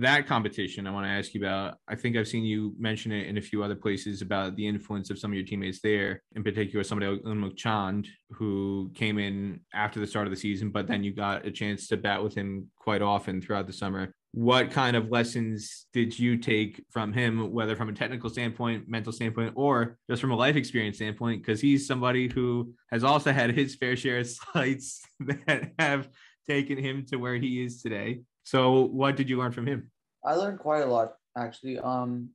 that competition, I want to ask you about. I think I've seen you mention it in a few other places about the influence of some of your teammates there, in particular, somebody like Unmukt Chand, who came in after the start of the season, but then you got a chance to bat with him quite often throughout the summer. What kind of lessons did you take from him, whether from a technical standpoint, mental standpoint, or just from a life experience standpoint? Because he's somebody who has also had his fair share of slights that have taken him to where he is today. So what did you learn from him? I learned quite a lot actually. Um,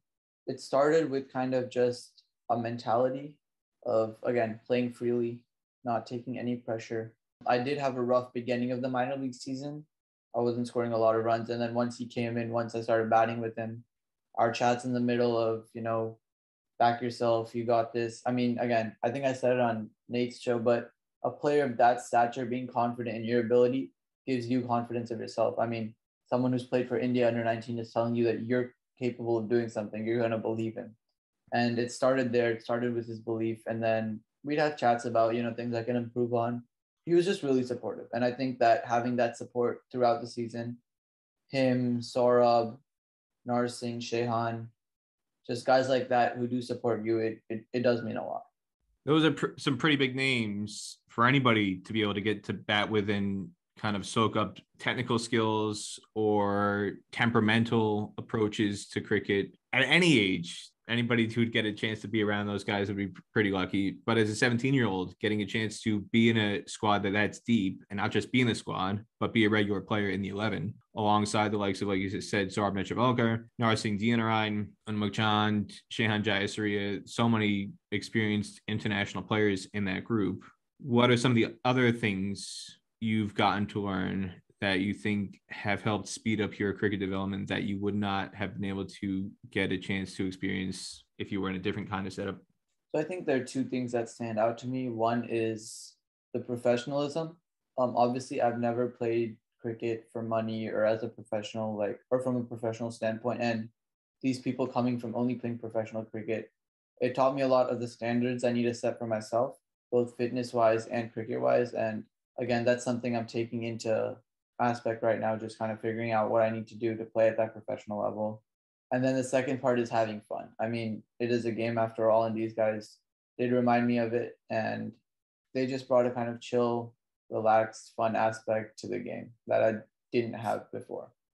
it started with kind of just a mentality of again playing freely, not taking any pressure. I did have a rough beginning of the minor league season. I wasn't scoring a lot of runs, and then once he came in, once I started batting with him, our chats in the middle of you know, back yourself, you got this. I mean, again, I think I said it on Nate's show, but a player of that stature being confident in your ability gives you confidence of yourself. I mean, someone who's played for India under 19 is telling you that you're capable of doing something, you're going to believe him. And it started there. It started with his belief. And then we'd have chats about, you know, things I can improve on. He was just really supportive. And I think that having that support throughout the season, him, Saurabh, Narsingh, Shehan, just guys like that who do support you, it, it, it does mean a lot. Those are pr- some pretty big names for anybody to be able to get to bat with and kind of soak up technical skills or temperamental approaches to cricket at any age. Anybody who'd get a chance to be around those guys would be pretty lucky. But as a 17 year old, getting a chance to be in a squad that that's deep and not just be in the squad, but be a regular player in the 11 alongside the likes of, like you said, Saurabh Netravalkar, Narsingh Deonarine, Unmukt Chand, Shehan Jayasuriya, so many experienced international players in that group. What are some of the other things you've gotten to learn that you think have helped speed up your cricket development that you would not have been able to get a chance to experience if you were in a different kind of setup? So I think there are two things that stand out to me. One is the professionalism. Um, obviously, I've never played cricket for money or as a professional, like or from a professional standpoint. And these people coming from only playing professional cricket, it taught me a lot of the standards I need to set for myself, both fitness wise and cricket wise. And again, that's something I'm taking into aspect right now, just kind of figuring out what I need to do to play at that professional level. And then the second part is having fun. I mean, it is a game after all, and these guys did remind me of it. And they just brought a kind of chill, relaxed, fun aspect to the game that I didn't have before.